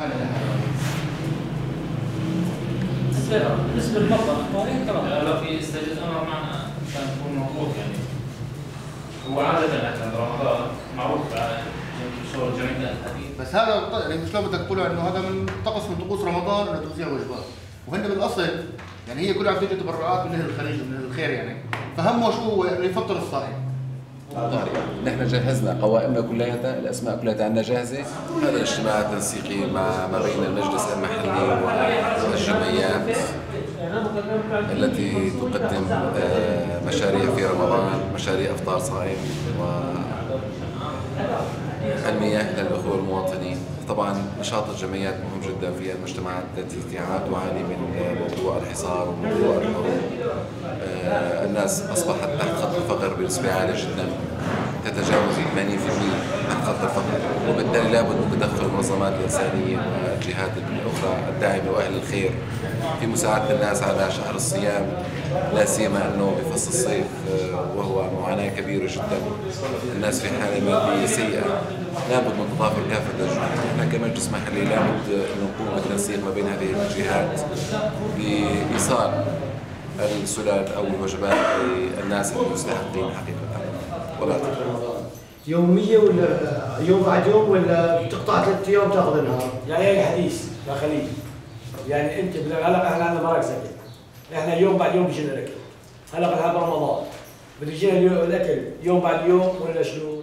أنا لها بالنسبة للمرضى الاخباريين ترى. لو في استجد أمر معنا كان يكون موجود يعني. هو عادة إحنا برمضان معروف شغل جمعية الحديث بس هذا يعني شلون بدك تقول إنه هذا من طقس من طقوس رمضان إنه توزيع وجبات. وهن بالأصل يعني هي كلها عم تيجي تبرعات من أهل الخليج ومن أهل الخير يعني. فهمه شو هو انه يفطر الصائم. نحن جهزنا قوائمنا كلياتها الأسماء كلياتها عندنا جاهزة. هذا الاجتماع تنسيقي مع ما بين المجلس المحلي والجمعيات التي تقدم آه، مشاريع في رمضان مشاريع أفطار صائم والمياه للاخوه المواطنين. طبعا نشاط الجمعيات مهم جدا في المجتمعات التي تعاني من موضوع الحصار وموضوع الحروب. آه، الناس أصبحت تحت الفقر بنسبه عاليه جدا. تتجاوز 80% تحت خط الفقر. وبالتالي لابد من تدخل المنظمات الانسانيه والجهات الاخرى الداعمة وأهل الخير في مساعدة الناس على شهر الصيام لا سيما أنه بفصل الصيف آه، وهو معاناة كبيرة جدا. الناس في حالة مادية سيئة. لابد من تضافر كافة الجهود نحن كمجلس محلي لابد أن نقوم بالتنسيق ما بين هذه الجهات لايصال السلال أو الوجبات للناس المستحقين حقيقة ولا تكفي. يومية ولا يوم بعد يوم ولا بتقطع ثلاث أيام تأخذ نهار؟ يعني هي حديث يا خليل يعني أنت هلا إحنا عندنا مراكز اكل إحنا يوم بعد يوم بيجينا الأكل هلا هذا رمضان بده يجينا اليو- الأكل يوم بعد يوم ولا شنو؟